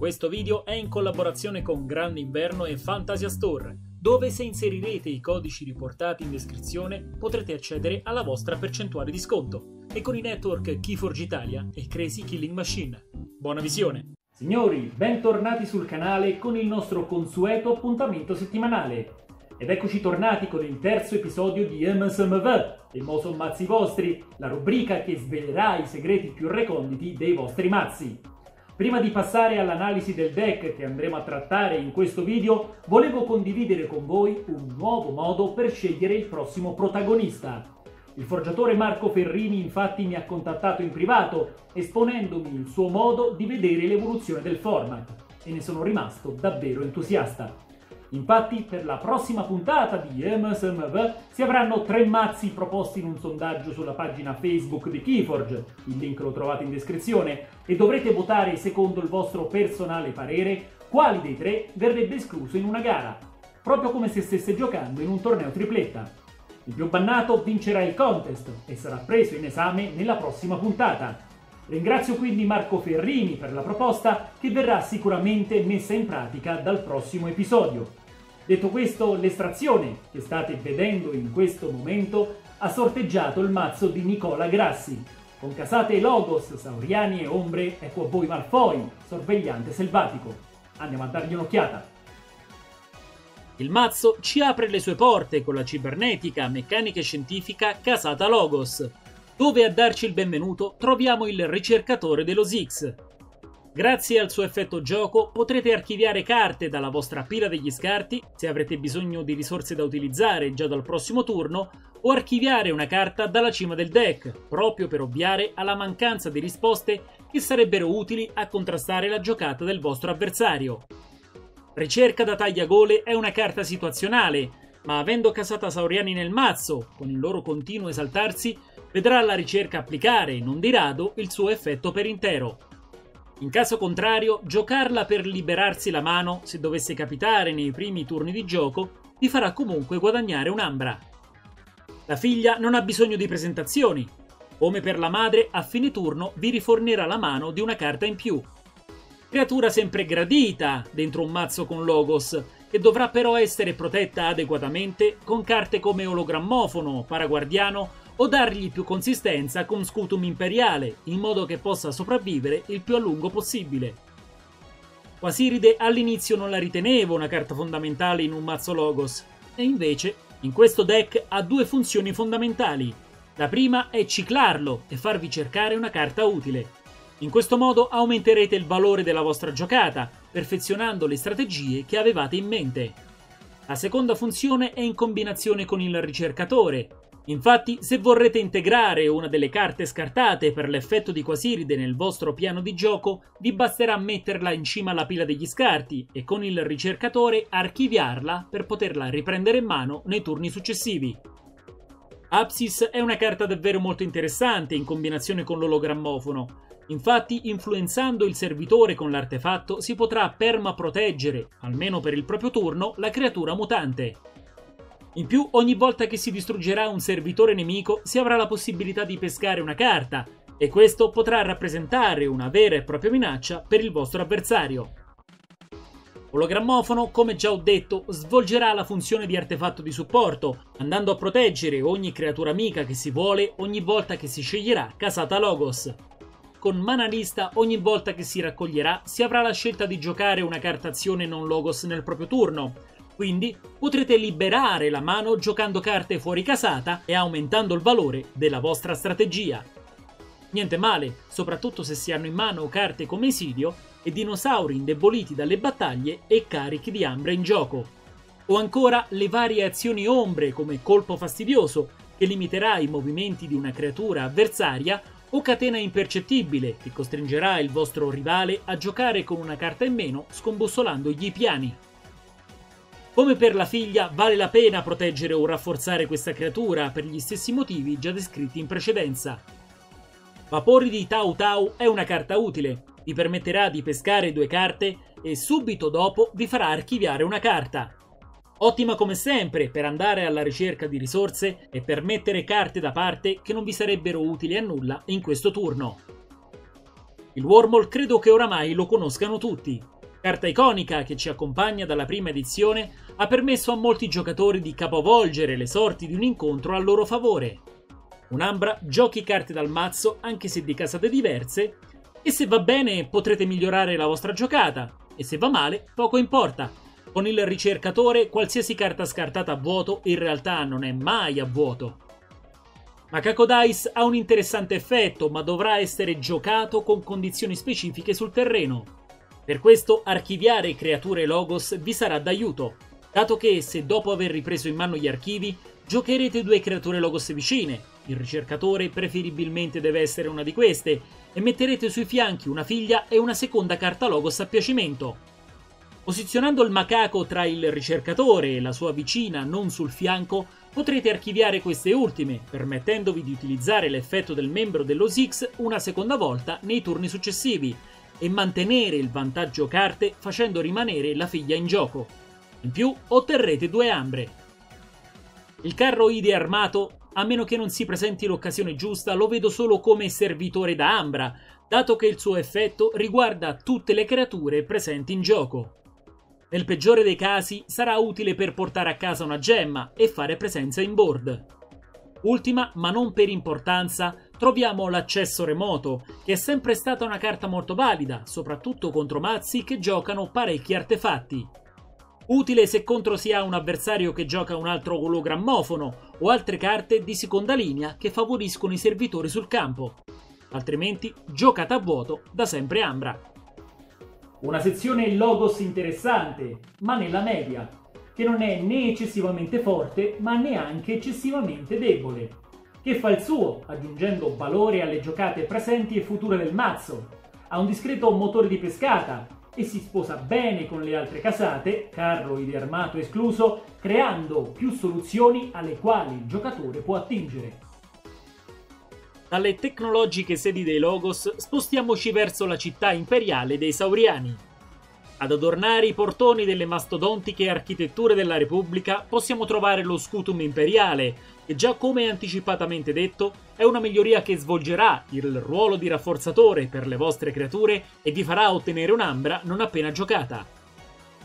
Questo video è in collaborazione con Grande Inverno e Fantasia Store, dove se inserirete i codici riportati in descrizione potrete accedere alla vostra percentuale di sconto e con i network Keyforge Italia e Crazy Killing Machine. Buona visione! Signori, bentornati sul canale con il nostro consueto appuntamento settimanale. Ed eccoci tornati con il terzo episodio di MSMV, il Moso Mazzi Vostri, la rubrica che svelerà i segreti più reconditi dei vostri mazzi. Prima di passare all'analisi del deck che andremo a trattare in questo video, volevo condividere con voi un nuovo modo per scegliere il prossimo protagonista. Il forgiatore Marco Ferrini infatti mi ha contattato in privato, esponendomi il suo modo di vedere l'evoluzione del format, e ne sono rimasto davvero entusiasta. Infatti, per la prossima puntata di MSMV si avranno tre mazzi proposti in un sondaggio sulla pagina Facebook di Keyforge, il link lo trovate in descrizione, e dovrete votare secondo il vostro personale parere quali dei tre verrebbe escluso in una gara, proprio come se stesse giocando in un torneo tripletta. Il più bannato vincerà il contest e sarà preso in esame nella prossima puntata. Ringrazio quindi Marco Ferrini per la proposta che verrà sicuramente messa in pratica dal prossimo episodio. Detto questo, l'estrazione che state vedendo in questo momento ha sorteggiato il mazzo di Nicola Grassi. Con casate logos, sauriani e ombre, ecco a voi Malfoy, sorvegliante selvatico. Andiamo a dargli un'occhiata. Il mazzo ci apre le sue porte con la cibernetica, meccanica e scientifica casata Logos, dove a darci il benvenuto troviamo il ricercatore dello Zix, Grazie al suo effetto gioco potrete archiviare carte dalla vostra pila degli scarti se avrete bisogno di risorse da utilizzare già dal prossimo turno o archiviare una carta dalla cima del deck, proprio per ovviare alla mancanza di risposte che sarebbero utili a contrastare la giocata del vostro avversario. Ricerca da tagliagole è una carta situazionale, ma avendo casata Sauriani nel mazzo, con il loro continuo esaltarsi, vedrà la ricerca applicare, non di rado, il suo effetto per intero. In caso contrario, giocarla per liberarsi la mano, se dovesse capitare nei primi turni di gioco, vi farà comunque guadagnare un'ambra. La figlia non ha bisogno di presentazioni. Come per la madre, a fine turno vi rifornirà la mano di una carta in più. Creatura sempre gradita dentro un mazzo con logos, che dovrà però essere protetta adeguatamente con carte come ologrammofono, paraguardiano o dargli più consistenza con scutum imperiale, in modo che possa sopravvivere il più a lungo possibile. Quasiride all'inizio non la ritenevo una carta fondamentale in un mazzo Logos, e invece in questo deck ha due funzioni fondamentali. La prima è ciclarlo e farvi cercare una carta utile. In questo modo aumenterete il valore della vostra giocata, perfezionando le strategie che avevate in mente. La seconda funzione è in combinazione con il ricercatore, Infatti, se vorrete integrare una delle carte scartate per l'effetto di Quasiride nel vostro piano di gioco, vi basterà metterla in cima alla pila degli scarti e con il ricercatore archiviarla per poterla riprendere in mano nei turni successivi. Apsis è una carta davvero molto interessante in combinazione con l'ologrammofono. Infatti, influenzando il servitore con l'artefatto, si potrà permaproteggere, almeno per il proprio turno, la creatura mutante. In più, ogni volta che si distruggerà un servitore nemico, si avrà la possibilità di pescare una carta, e questo potrà rappresentare una vera e propria minaccia per il vostro avversario. Ologrammofono, come già ho detto, svolgerà la funzione di artefatto di supporto, andando a proteggere ogni creatura amica che si vuole ogni volta che si sceglierà casata Logos. Con mana lista, ogni volta che si raccoglierà, si avrà la scelta di giocare una carta azione non Logos nel proprio turno, quindi potrete liberare la mano giocando carte fuori casata e aumentando il valore della vostra strategia. Niente male, soprattutto se si hanno in mano carte come Isidio e dinosauri indeboliti dalle battaglie e carichi di ambra in gioco. O ancora le varie azioni ombre come colpo fastidioso, che limiterà i movimenti di una creatura avversaria, o catena impercettibile, che costringerà il vostro rivale a giocare con una carta in meno scombussolandogli i piani. Come per la figlia, vale la pena proteggere o rafforzare questa creatura per gli stessi motivi già descritti in precedenza. Vapori di Tau Tau è una carta utile, vi permetterà di pescare due carte e subito dopo vi farà archiviare una carta. Ottima come sempre per andare alla ricerca di risorse e per mettere carte da parte che non vi sarebbero utili a nulla in questo turno. Il Wormhole credo che oramai lo conoscano tutti. Carta iconica che ci accompagna dalla prima edizione ha permesso a molti giocatori di capovolgere le sorti di un incontro a loro favore. Un'Ambra giochi carte dal mazzo anche se di casate diverse e se va bene potrete migliorare la vostra giocata e se va male poco importa. Con il ricercatore qualsiasi carta scartata a vuoto in realtà non è mai a vuoto. Macaco Dice ha un interessante effetto, ma dovrà essere giocato con condizioni specifiche sul terreno. Per questo archiviare creature Logos vi sarà d'aiuto, dato che se dopo aver ripreso in mano gli archivi giocherete due creature Logos vicine, il ricercatore preferibilmente deve essere una di queste, e metterete sui fianchi una figlia e una seconda carta Logos a piacimento. Posizionando il macaco tra il ricercatore e la sua vicina non sul fianco, potrete archiviare queste ultime, permettendovi di utilizzare l'effetto del membro dello Six una seconda volta nei turni successivi e mantenere il vantaggio carte facendo rimanere la figlia in gioco. In più otterrete due ambre. Il carro Ide armato, a meno che non si presenti l'occasione giusta, lo vedo solo come servitore da ambra, dato che il suo effetto riguarda tutte le creature presenti in gioco. Nel peggiore dei casi sarà utile per portare a casa una gemma e fare presenza in board. Ultima, ma non per importanza, troviamo l'accesso remoto, che è sempre stata una carta molto valida, soprattutto contro mazzi che giocano parecchi artefatti. Utile se contro si ha un avversario che gioca un altro ologrammofono o altre carte di seconda linea che favoriscono i servitori sul campo. Altrimenti, giocata a vuoto da sempre Ambra. Una sezione logos interessante, ma nella media, che non è né eccessivamente forte, ma neanche eccessivamente debole, che fa il suo, aggiungendo valore alle giocate presenti e future del mazzo. Ha un discreto motore di pescata e si sposa bene con le altre casate, carro ide armato escluso, creando più soluzioni alle quali il giocatore può attingere. Dalle tecnologiche sedi dei Logos spostiamoci verso la città imperiale dei Sauriani. Ad adornare i portoni delle mastodontiche architetture della Repubblica possiamo trovare lo scutum imperiale, che già come anticipatamente detto è una miglioria che svolgerà il ruolo di rafforzatore per le vostre creature e vi farà ottenere un'ambra non appena giocata.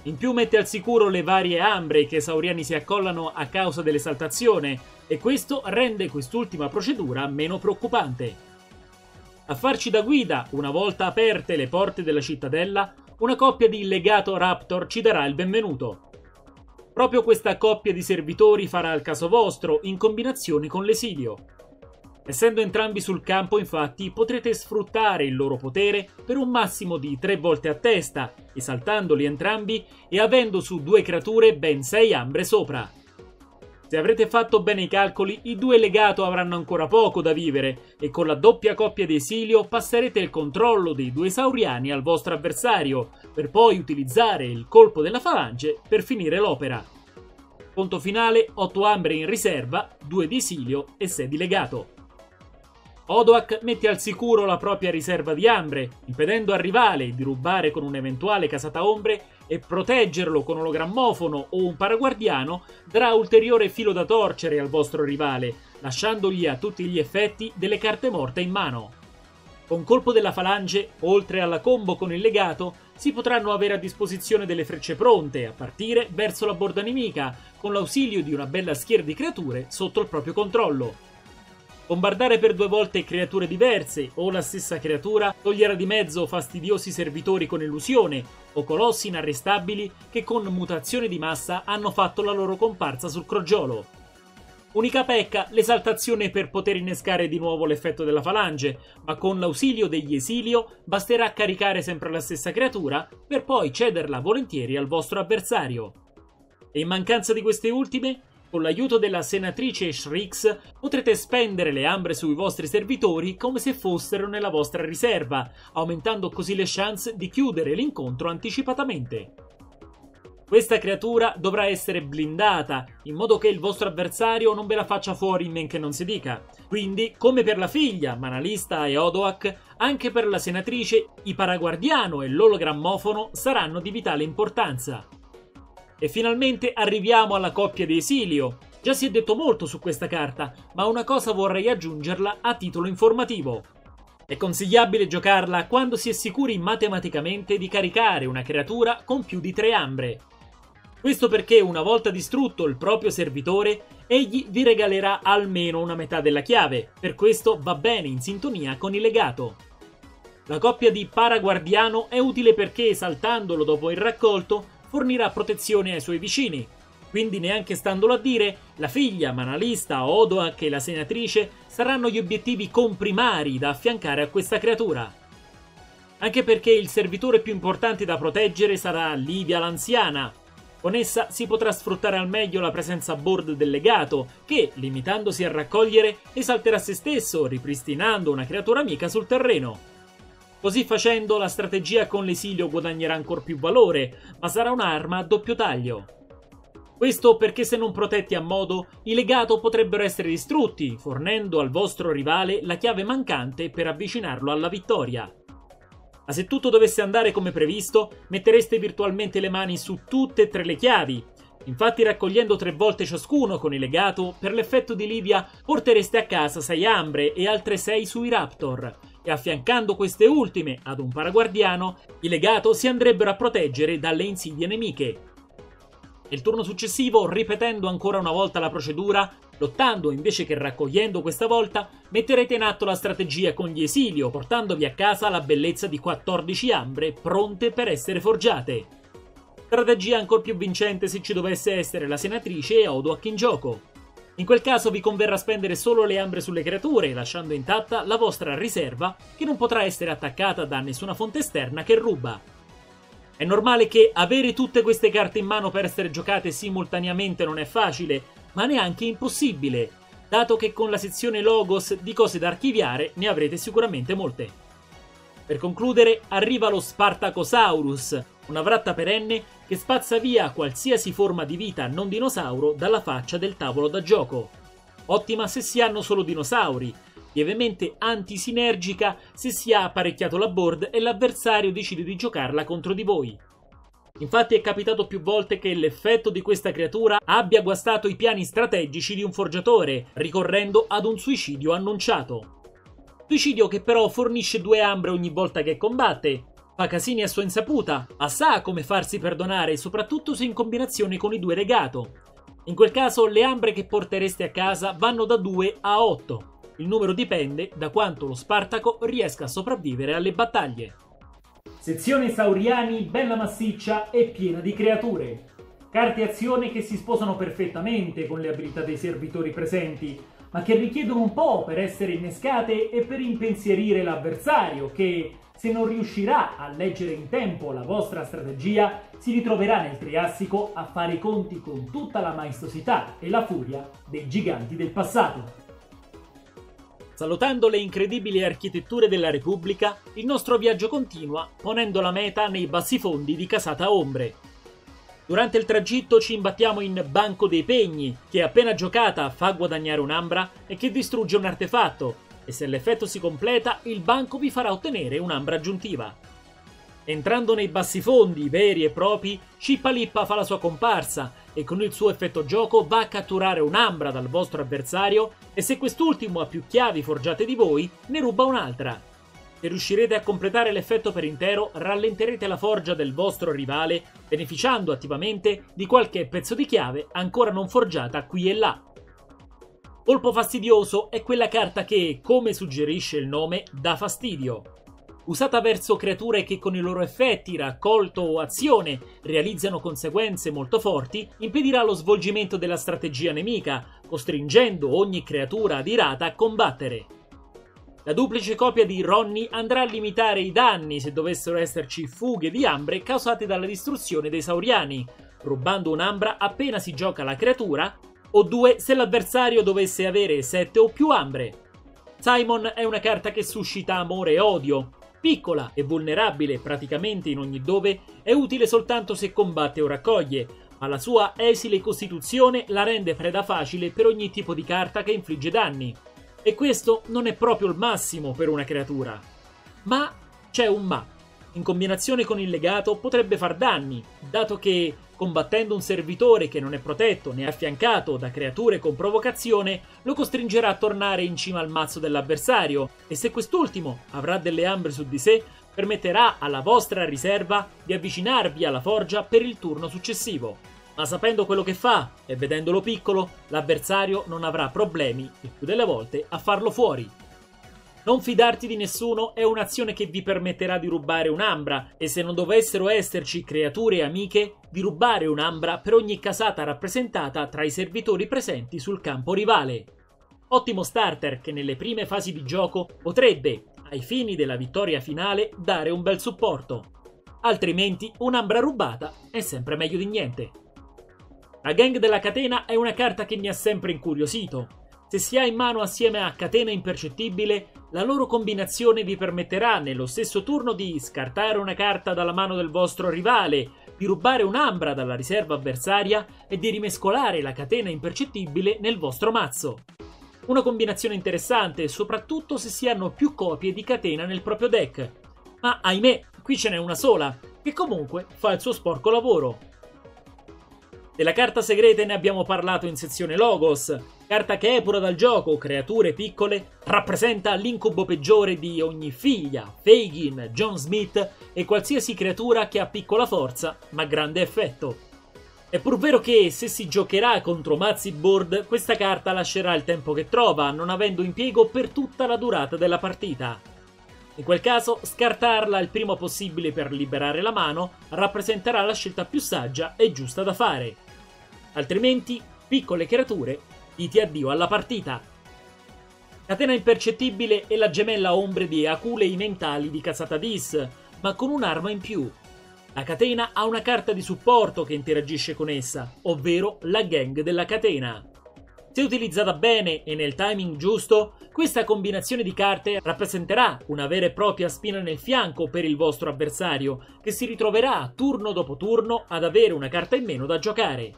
In più mette al sicuro le varie ambre che sauriani si accollano a causa dell'esaltazione e questo rende quest'ultima procedura meno preoccupante. A farci da guida, una volta aperte le porte della cittadella, una coppia di legato Raptor ci darà il benvenuto. Proprio questa coppia di servitori farà il caso vostro in combinazione con l'esilio. Essendo entrambi sul campo, infatti, potrete sfruttare il loro potere per un massimo di tre volte a testa, esaltandoli entrambi e avendo su due creature ben sei ambre sopra. Se avrete fatto bene i calcoli, i due legato avranno ancora poco da vivere e con la doppia coppia di esilio passerete il controllo dei due sauriani al vostro avversario, per poi utilizzare il colpo della falange per finire l'opera. Conto finale 8 ambre in riserva, 2 di esilio e 6 di legato. Odoak mette al sicuro la propria riserva di ambre, impedendo al rivale di rubare con un'eventuale casata ombre e proteggerlo con ologrammofono o un paraguardiano darà ulteriore filo da torcere al vostro rivale, lasciandogli a tutti gli effetti delle carte morte in mano. Con colpo della falange, oltre alla combo con il legato, si potranno avere a disposizione delle frecce pronte a partire verso la borda nemica, con l'ausilio di una bella schiera di creature sotto il proprio controllo. Bombardare per due volte creature diverse o la stessa creatura toglierà di mezzo fastidiosi servitori con illusione o colossi inarrestabili che con mutazione di massa hanno fatto la loro comparsa sul crogiolo. Unica pecca, l'esaltazione per poter innescare di nuovo l'effetto della falange, ma con l'ausilio degli esilio basterà caricare sempre la stessa creatura per poi cederla volentieri al vostro avversario. E in mancanza di queste ultime, con l'aiuto della senatrice Shrix potrete spendere le ambre sui vostri servitori come se fossero nella vostra riserva, aumentando così le chance di chiudere l'incontro anticipatamente. Questa creatura dovrà essere blindata, in modo che il vostro avversario non ve la faccia fuori men che non si dica. Quindi, come per la figlia, Manalista e Odoak, anche per la senatrice, i paraguardiano e l'ologrammofono saranno di vitale importanza. E finalmente arriviamo alla coppia di Esilio. Già si è detto molto su questa carta, ma una cosa vorrei aggiungerla a titolo informativo. È consigliabile giocarla quando si è sicuri matematicamente di caricare una creatura con più di 3 ambre. Questo perché una volta distrutto il proprio servitore, egli vi regalerà almeno una metà della chiave, per questo va bene in sintonia con il legato. La coppia di Paraguardiano è utile perché, saltandolo dopo il raccolto, fornirà protezione ai suoi vicini, quindi neanche standolo a dire, la figlia, Manalista, Odoak e la senatrice saranno gli obiettivi comprimari da affiancare a questa creatura. Anche perché il servitore più importante da proteggere sarà Livia l'anziana. Con essa si potrà sfruttare al meglio la presenza a board del legato, che, limitandosi a raccogliere, esalterà se stesso, ripristinando una creatura amica sul terreno. Così facendo la strategia con l'esilio guadagnerà ancora più valore, ma sarà un'arma a doppio taglio. Questo perché se non protetti a modo, i legato potrebbero essere distrutti, fornendo al vostro rivale la chiave mancante per avvicinarlo alla vittoria. Ma se tutto dovesse andare come previsto, mettereste virtualmente le mani su tutte e tre le chiavi. Infatti raccogliendo tre volte ciascuno con il legato, per l'effetto di Livia portereste a casa sei ambre e altre sei sui Raptor, e affiancando queste ultime ad un paraguardiano, i legato si andrebbero a proteggere dalle insidie nemiche. Il turno successivo, ripetendo ancora una volta la procedura, lottando invece che raccogliendo questa volta, metterete in atto la strategia con gli esilio, portandovi a casa la bellezza di 14 ambre pronte per essere forgiate. Strategia ancora più vincente se ci dovesse essere la senatrice Odoak in gioco. In quel caso vi converrà spendere solo le ambre sulle creature, lasciando intatta la vostra riserva, che non potrà essere attaccata da nessuna fonte esterna che ruba. È normale che avere tutte queste carte in mano per essere giocate simultaneamente non è facile, ma neanche impossibile, dato che con la sezione Logos di cose da archiviare ne avrete sicuramente molte. Per concludere, arriva lo Spartacosaurus, una vratta perenne che spazza via qualsiasi forma di vita non dinosauro dalla faccia del tavolo da gioco. Ottima se si hanno solo dinosauri, lievemente antisinergica se si ha apparecchiato la board e l'avversario decide di giocarla contro di voi. Infatti è capitato più volte che l'effetto di questa creatura abbia guastato i piani strategici di un forgiatore, ricorrendo ad un suicidio annunciato. Suicidio che però fornisce due ambre ogni volta che combatte, fa casini a sua insaputa, ma sa come farsi perdonare, soprattutto se in combinazione con i due regato. In quel caso le ambre che portereste a casa vanno da 2 a 8. Il numero dipende da quanto lo Spartaco riesca a sopravvivere alle battaglie. Sezione Sauriani bella massiccia e piena di creature. Carte azione che si sposano perfettamente con le abilità dei servitori presenti, ma che richiedono un po' per essere innescate e per impensierire l'avversario che, se non riuscirà a leggere in tempo la vostra strategia, si ritroverà nel Triassico a fare i conti con tutta la maestosità e la furia dei giganti del passato. Salutando le incredibili architetture della Repubblica, il nostro viaggio continua ponendo la meta nei bassi fondi di Casata Ombre. Durante il tragitto ci imbattiamo in Banco dei Pegni, che appena giocata fa guadagnare un'ambra e che distrugge un artefatto, e se l'effetto si completa il banco vi farà ottenere un'ambra aggiuntiva. Entrando nei bassi fondi veri e propri, Cipalippa fa la sua comparsa e con il suo effetto gioco va a catturare un'ambra dal vostro avversario e se quest'ultimo ha più chiavi forgiate di voi, ne ruba un'altra. Se riuscirete a completare l'effetto per intero, rallenterete la forgia del vostro rivale, beneficiando attivamente di qualche pezzo di chiave ancora non forgiata qui e là. Colpo fastidioso è quella carta che, come suggerisce il nome, dà fastidio usata verso creature che con i loro effetti, raccolto o azione realizzano conseguenze molto forti, impedirà lo svolgimento della strategia nemica, costringendo ogni creatura adirata a combattere. La duplice copia di Ronnie andrà a limitare i danni se dovessero esserci fughe di ambre causate dalla distruzione dei sauriani, rubando un'ambra appena si gioca la creatura, o due se l'avversario dovesse avere 7 o più ambre. Simon è una carta che suscita amore e odio, Piccola e vulnerabile praticamente in ogni dove, è utile soltanto se combatte o raccoglie, ma la sua esile costituzione la rende preda facile per ogni tipo di carta che infligge danni. E questo non è proprio il massimo per una creatura. Ma c'è un ma. In combinazione con il legato potrebbe far danni, dato che combattendo un servitore che non è protetto né affiancato da creature con provocazione, lo costringerà a tornare in cima al mazzo dell'avversario e se quest'ultimo avrà delle ambre su di sé, permetterà alla vostra riserva di avvicinarvi alla forgia per il turno successivo. Ma sapendo quello che fa e vedendolo piccolo, l'avversario non avrà problemi, il più delle volte, a farlo fuori. Non fidarti di nessuno è un'azione che vi permetterà di rubare un'ambra e se non dovessero esserci creature amiche, di rubare un'ambra per ogni casata rappresentata tra i servitori presenti sul campo rivale. Ottimo starter che nelle prime fasi di gioco potrebbe, ai fini della vittoria finale, dare un bel supporto. Altrimenti un'ambra rubata è sempre meglio di niente. La gang della catena è una carta che mi ha sempre incuriosito. Se si ha in mano assieme a catena impercettibile, la loro combinazione vi permetterà nello stesso turno di scartare una carta dalla mano del vostro rivale, di rubare un'ambra dalla riserva avversaria e di rimescolare la catena impercettibile nel vostro mazzo. Una combinazione interessante, soprattutto se si hanno più copie di catena nel proprio deck. Ma ahimè, qui ce n'è una sola, che comunque fa il suo sporco lavoro. Della carta segreta ne abbiamo parlato in sezione Logos, carta che epura dal gioco creature piccole, rappresenta l'incubo peggiore di ogni figlia, Fagin, John Smith e qualsiasi creatura che ha piccola forza ma grande effetto. È pur vero che se si giocherà contro mazzi board, questa carta lascerà il tempo che trova, non avendo impiego per tutta la durata della partita. In quel caso, scartarla il prima possibile per liberare la mano rappresenterà la scelta più saggia e giusta da fare. Altrimenti, piccole creature, diti addio alla partita. Catena impercettibile è la gemella ombre di aculei mentali di Casata Dis, ma con un'arma in più. La catena ha una carta di supporto che interagisce con essa, ovvero la gang della catena. Se utilizzata bene e nel timing giusto, questa combinazione di carte rappresenterà una vera e propria spina nel fianco per il vostro avversario, che si ritroverà turno dopo turno ad avere una carta in meno da giocare.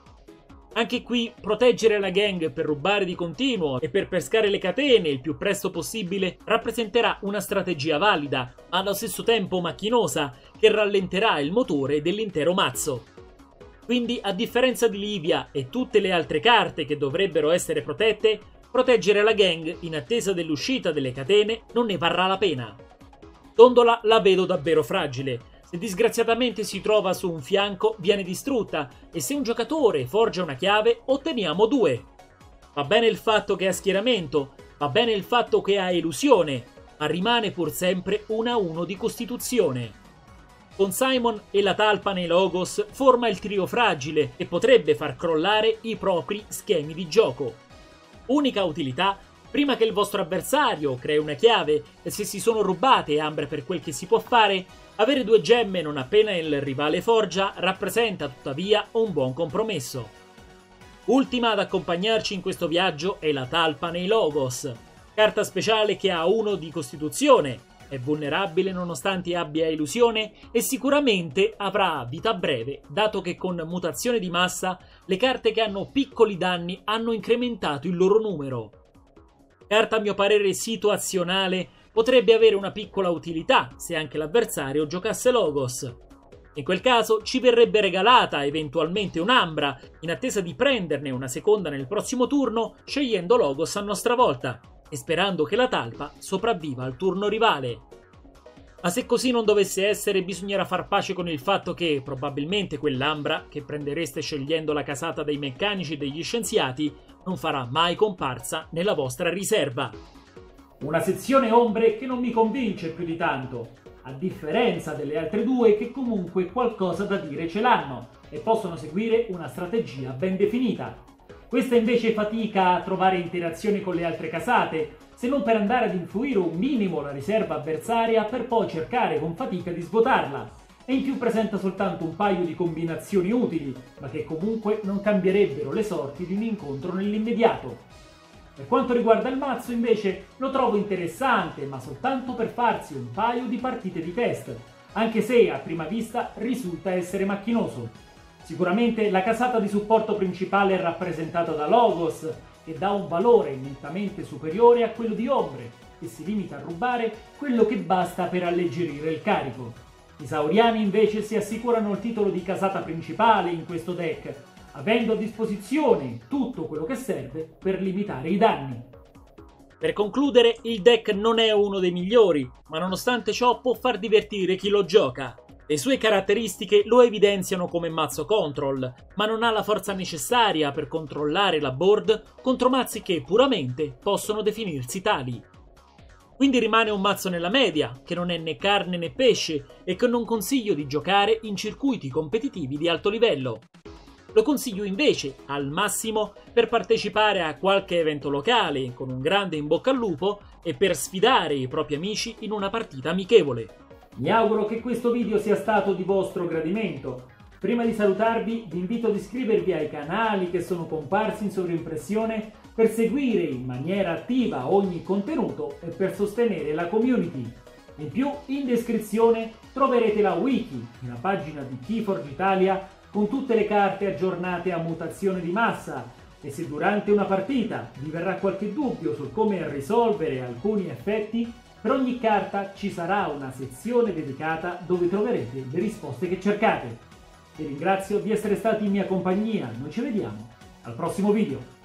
Anche qui proteggere la gang per rubare di continuo e per pescare le catene il più presto possibile rappresenterà una strategia valida, ma allo stesso tempo macchinosa, che rallenterà il motore dell'intero mazzo. Quindi, a differenza di Livia e tutte le altre carte che dovrebbero essere protette, proteggere la gang in attesa dell'uscita delle catene non ne varrà la pena. Dondola la vedo davvero fragile, se disgraziatamente si trova su un fianco, viene distrutta e se un giocatore forgia una chiave, otteniamo due. Va bene il fatto che ha schieramento, va bene il fatto che ha elusione, ma rimane pur sempre 1-1 di costituzione. Con Simon e la talpa nei logos forma il trio fragile e potrebbe far crollare i propri schemi di gioco. Unica utilità prima che il vostro avversario crei una chiave e se si sono rubate ambre per quel che si può fare, avere due gemme non appena il rivale forgia rappresenta tuttavia un buon compromesso. Ultima ad accompagnarci in questo viaggio è la talpa nei logos, carta speciale che ha uno di costituzione, è vulnerabile nonostante abbia illusione e sicuramente avrà vita breve, dato che con mutazione di massa le carte che hanno piccoli danni hanno incrementato il loro numero. Carta a mio parere situazionale potrebbe avere una piccola utilità se anche l'avversario giocasse Logos. In quel caso ci verrebbe regalata eventualmente un'ambra, in attesa di prenderne una seconda nel prossimo turno, scegliendo Logos a nostra volta, e sperando che la talpa sopravviva al turno rivale. Ma se così non dovesse essere, bisognerà far pace con il fatto che, probabilmente, quell'ambra, che prendereste scegliendo la casata dei meccanici e degli scienziati, non farà mai comparsa nella vostra riserva. Una sezione ombre che non mi convince più di tanto, a differenza delle altre due che comunque qualcosa da dire ce l'hanno e possono seguire una strategia ben definita. Questa invece fatica a trovare interazioni con le altre casate, se non per andare ad influire un minimo la riserva avversaria per poi cercare con fatica di svuotarla. E in più presenta soltanto un paio di combinazioni utili, ma che comunque non cambierebbero le sorti di un incontro nell'immediato. Per quanto riguarda il mazzo invece lo trovo interessante, ma soltanto per farsi un paio di partite di test, anche se a prima vista risulta essere macchinoso. Sicuramente la casata di supporto principale è rappresentata da Logos, che dà un valore nettamente superiore a quello di Ombre, che si limita a rubare quello che basta per alleggerire il carico. I sauriani invece si assicurano il titolo di casata principale in questo deck, avendo a disposizione tutto quello che serve per limitare i danni. Per concludere, il deck non è uno dei migliori, ma nonostante ciò può far divertire chi lo gioca. Le sue caratteristiche lo evidenziano come mazzo control, ma non ha la forza necessaria per controllare la board contro mazzi che puramente possono definirsi tali. Quindi rimane un mazzo nella media, che non è né carne né pesce e che non consiglio di giocare in circuiti competitivi di alto livello. Lo consiglio invece, al massimo, per partecipare a qualche evento locale con un grande in bocca al lupo e per sfidare i propri amici in una partita amichevole. Mi auguro che questo video sia stato di vostro gradimento. Prima di salutarvi vi invito ad iscrivervi ai canali che sono comparsi in sovrimpressione per seguire in maniera attiva ogni contenuto e per sostenere la community. In più, in descrizione troverete la wiki, una pagina di Keyforge Italia con tutte le carte aggiornate a mutazione di massa e se durante una partita vi verrà qualche dubbio su come risolvere alcuni effetti, per ogni carta ci sarà una sezione dedicata dove troverete le risposte che cercate. Vi ringrazio di essere stati in mia compagnia, noi ci vediamo al prossimo video.